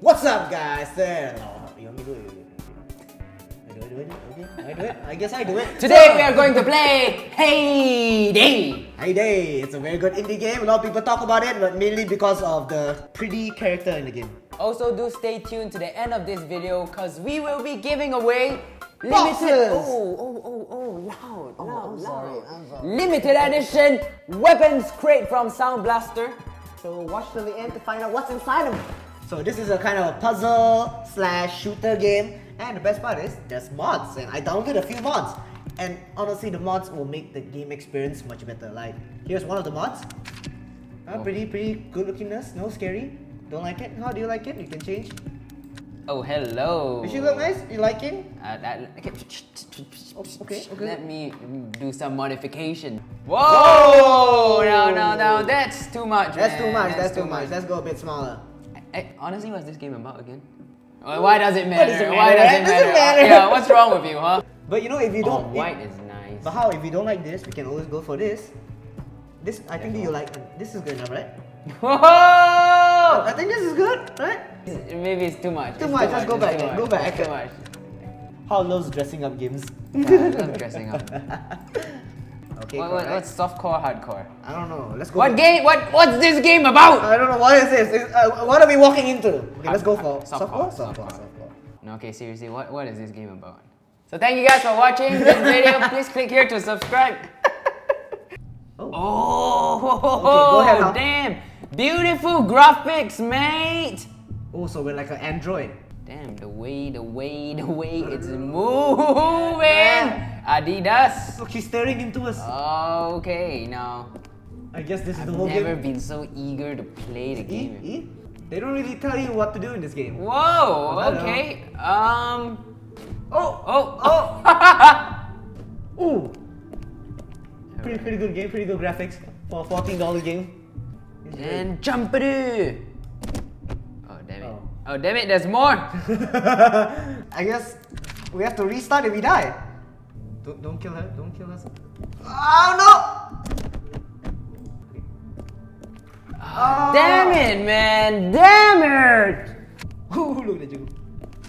What's up, guys? There. Oh, you want me to do it? I do it, do it, okay. I do it. I guess I do it. Today we are going to play Haydee. Hay Day. It's a very good indie game. A lot of people talk about it, but mainly because of the pretty character in the game. Also, do stay tuned to the end of this video because we will be giving away Boxes. limited. Oh, oh, oh, oh, loud, Oh, loud, I'm sorry, loud. I'm sorry. Limited edition weapons crate from Sound Blaster. So watch till the end to find out what's inside them. So this is a kind of a puzzle slash shooter game, and the best part is there's mods, and I downloaded a few mods. And honestly, the mods will make the game experience much better. Like here's one of the mods. Uh, Oh. Pretty, pretty good lookingness. No scary. Don't like it? How do you like it? You can change. Oh, hello. Does she look nice? You like it? Uh, that, okay. okay, okay. Let me do some modification. Whoa! No, no, no, that's too much. That's too much. That's, too much. Let's go a bit smaller. Eh, honestly, what's this game about again? Why does it matter? does it Why does it matter? matter. Yeah, what's wrong with you, huh? But you know, if you Oh, don't, white if- is nice. But how? If you don't like this, we can always go for this. This, I think you like. This is good enough, right? Whoa! I think this is good, right? Maybe it's too much. Too It's much, let's go back too go back. it's Too much. How loves dressing up games. Yeah, I love dressing up. Okay, What, what, what's softcore, hardcore? I don't know. Let's go. What game? What What's this game about? I don't know. What is this? Is- uh, what are we walking into? Okay, let's go for Softcore, softcore. Softcore. No, okay, seriously, what, what is this game about? So thank you guys for watching this video. Please click here to subscribe. Oh. Oh, go ahead damn. Beautiful graphics, mate. Oh, so we're like an android. Damn, the way, the way, the way it's moving. Adidas. Look, he's staring into us. Okay, now. I guess this is the I've never been so eager to play the E? game. E? They don't really tell you what to do in this game. Whoa, okay. Um. Oh, Oh, oh. ooh. Pretty, pretty good game. Pretty good graphics for a fourteen dollar game. And jump it. Oh, damn it. It, there's more. I guess we have to restart if we die. Don't, don't kill her. Don't kill us. Oh no! Oh. Damn it, man. Damn it. Ooh, look at you.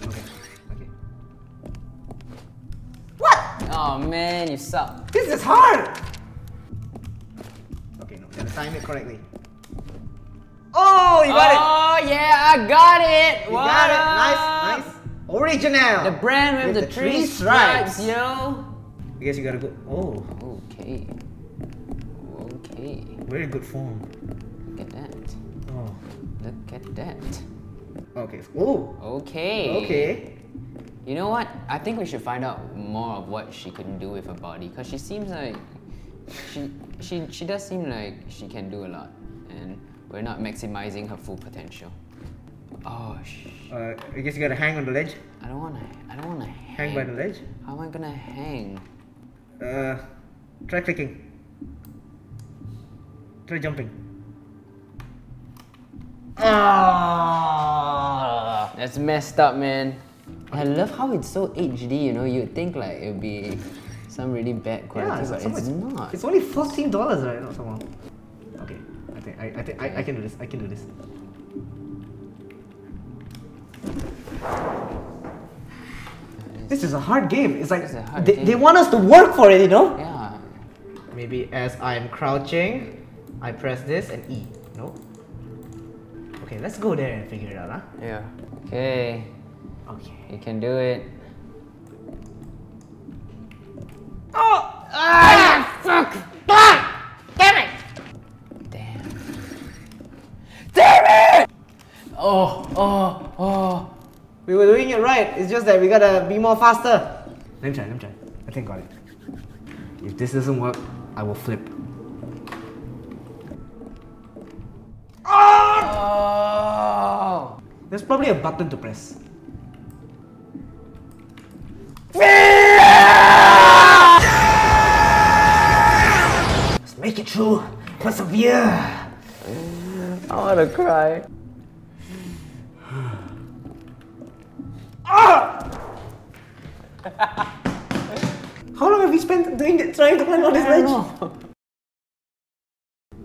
Okay. Okay. What? Oh, man, you suck. This is hard. Okay, no, gotta time it correctly. Oh, you got it. oh, yeah, I got it. You got it. Nice, nice. Original. The brand with, With the, the three three stripes, stripes. yo. I guess you gotta go. Oh, Okay. Okay. very good form. Look at that. Oh. Look at that. Okay. Oh. Okay. Okay. You know what? I think we should find out more of what she can do with her body because she seems like she she she does seem like she can do a lot, and we're not maximizing her full potential. Oh, sh- Uh, I guess you gotta hang on the ledge. I don't wanna I don't wanna hang. Hang by the ledge. How am I gonna hang? Uh, try clicking. Try jumping. Ah! That's messed up, man. I love how it's so HD. You know, you'd think like it'd be some really bad quality, but so it's much- not. It's only fourteen dollars, right? Not somehow. Okay, I think I, I think I, I can do this. I can do this. This is a hard game. It's like It's they, game. they want us to work for it, you know? Yeah. Maybe as I'm crouching, I press this and E. No. Okay, let's go there and figure it out, huh? Yeah. Okay. Okay. You can do it. Oh! Ah! Fuck! Ah! Damn it! Damn. Damn it! Oh. We were doing it right. It's just that we gotta be more faster. Let me try. Let me try. I think I got it. If this doesn't work, I will flip. Oh! There's probably a button to press. Let's make it through. Persevere. I wanna cry. Ah! How long have you spent doing it, trying to climb on this ledge? know.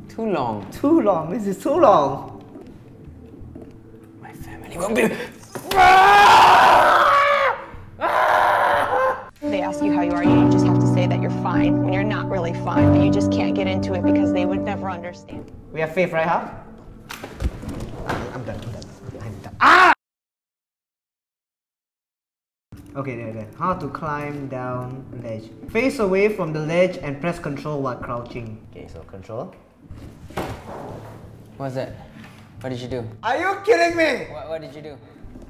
Too long. Too long. This is too long. My family It will be. They ask you how you are, you just have to say that you're fine when you're not really fine, but you just can't get into it because they would never understand. We have faith, right, huh? I'm done, Okay, there, there. How to climb down ledge. Face away from the ledge and press control while crouching. Okay, so control. What's that? What did you do? Are you kidding me? What, what did you do?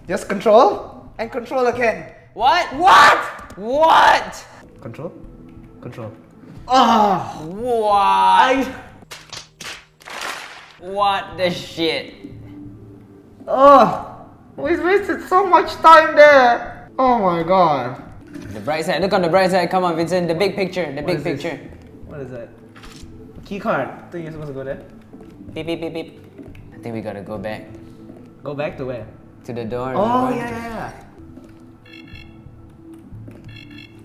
Just control and control again. What? What? What? Control? Control. Oh! What? I. What the shit? Oh! We wasted so much time there! Oh my god. The bright side. Look on the bright side. Come on, Vincent. The big picture. The big is this? picture. What is that? Key card. I think you're supposed to go there. Beep beep beep beep. I think we gotta go back Go back to where? to the door. Oh, remember? yeah, yeah, yeah.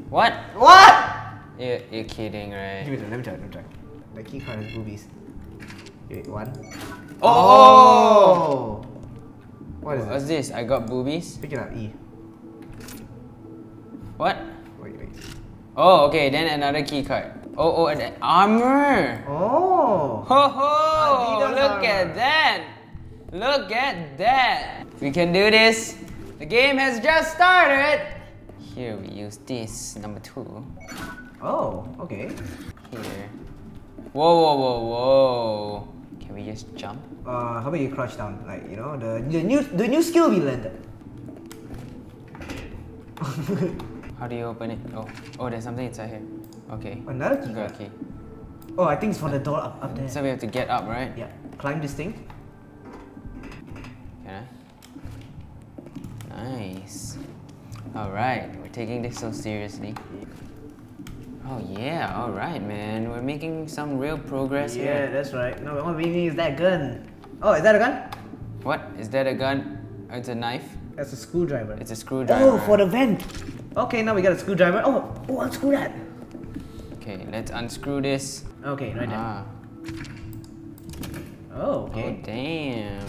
What? What? You're, you're kidding, Give right? me that. Let me try. Let me try. The key card is boobies. Wait, one. Oh! oh! What is What's this? this? I got boobies. Pick it up. E. What? Wait, wait. Oh, okay. Then another key card. Oh, oh, and armor. Oh! Ho ho! Look armor. at that! Look at that! We can do this! The game has just started! Here we use this, number two. Oh, okay. Here. Whoa, whoa, whoa, whoa. Can we just jump? Uh, how about you crouch down? Like, you know, the, the new the new skill we learned. How do you open it? Oh, oh, there's something inside here. Okay. Another key Got key. Oh, I think it's for the door up, up there. So we have to get up, right? Yeah. Climb this thing. Can I? Nice. Alright, we're taking this so seriously. Oh yeah, alright man. We're making some real progress Yeah, here. Yeah, that's right. No, what we need is that gun. Oh, is that a gun? What? Is that a gun? It's a knife? That's a screwdriver. It's a screwdriver. Oh, for the vent. Okay, now we got a screwdriver. Oh, oh, unscrew that. Okay, let's unscrew this. Okay, right there. Ah. Oh, Oh okay. damn.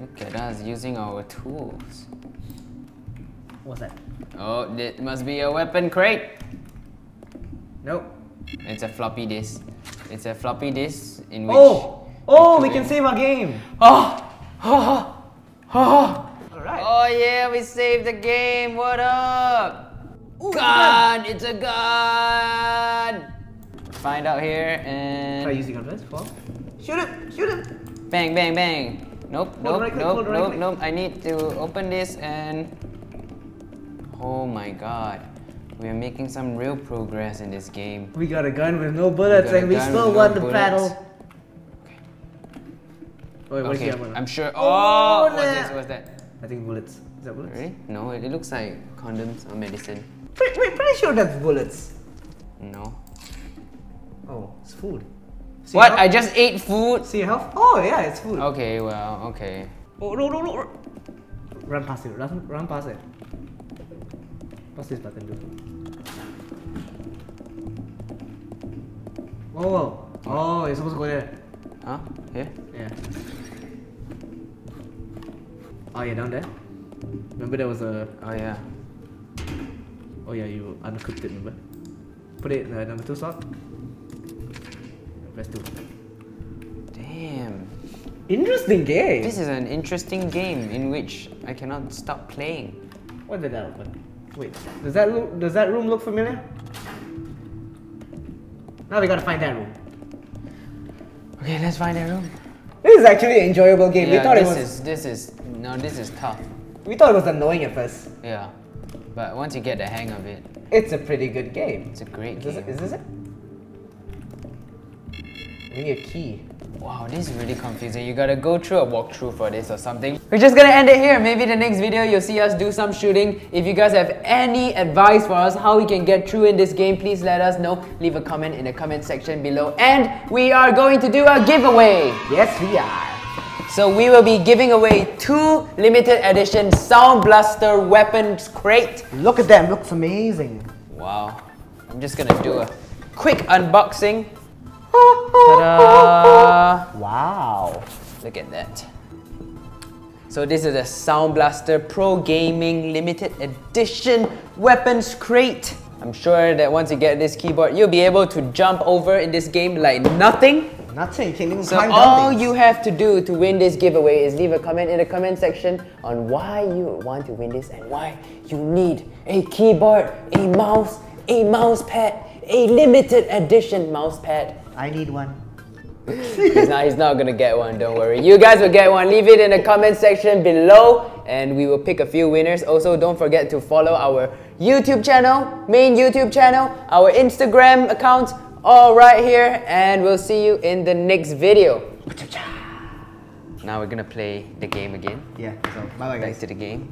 Look at us using our tools. What's that? Oh, it must be a weapon crate. Nope. It's a floppy disk. It's a floppy disk in which. Oh! Oh, we can save our game. Oh! Oh! Oh! Oh Oh, yeah, we saved the game. What up? Ooh, gun! It's a gun! Find out here and Try using our first. Fall. Shoot it! Shoot it! bang, bang, bang. Nope, Hold nope, right nope, hold right nope, nope. I need to open this and. Oh my god. We are making some real progress in this game. We got a gun with no bullets a and we still no won the battle. Wait, what is Okay, the other? I'm sure. Oh, Oh, what's this? What's that? I think bullets. Is that bullets? Really? No, it, it looks like condoms or medicine. Pretty, pretty sure that's bullets. No. Oh, it's food. See What? I just ate food? See your health? Oh, yeah, it's food. Okay, well, okay. Oh, no, no, no. Run past it. Run, run past it. What's this button do? Oh, oh, you're supposed to go there. Huh? Here? Yeah. Oh, yeah, down there. Remember there was a. Oh yeah. Oh, yeah, you uncooked it, remember? Put it in the number two slot. Press two. Damn. Interesting game. This is an interesting game in which I cannot stop playing. What did that open? Wait, does that look? Does that room look familiar? Now we gotta find that room. Okay, let's find that room. This is actually an enjoyable game. we Yeah, thought it this was. is this is no, this is tough. We thought it was annoying at first. Yeah, but once you get the hang of it, It's a pretty good game. it's a great Is this, game. it? is this it? We need a key. Wow, this is really confusing. You gotta go through a walkthrough for this or something. We're just gonna end it here. Maybe the next video you'll see us do some shooting. If you guys have any advice for us how we can get through in this game, please let us know. Leave a comment in the comment section below. And we are going to do a giveaway. Yes, we are. So we will be giving away two limited edition Sound Blaster weapons crate. Look at them. Looks amazing. Wow. I'm just gonna do a quick unboxing. Ta-da! Wow. Look at that. So this is a Sound Blaster Pro Gaming Limited Edition Weapons Crate. I'm sure that once you get this keyboard, you'll be able to jump over in this game like nothing. Nothing, you can even So climb down all you have to do to win this giveaway is leave a comment in the comment section on why you want to win this and why you need a keyboard, a mouse, a mouse pad, a limited edition mouse pad. I need one. He's not, he's not gonna get one, don't worry. You guys will get one. Leave it in the comment section below and we will pick a few winners. Also, don't forget to follow our YouTube channel, main YouTube channel, our Instagram accounts, all right here. And we'll see you in the next video. Now we're gonna play the game again. Yeah, so bye bye Back to the game.